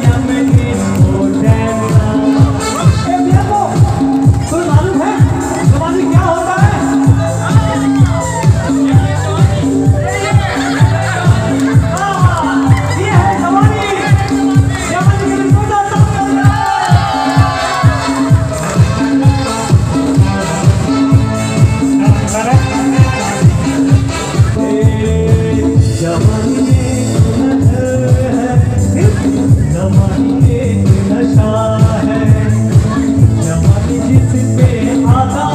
Jamani sitte aata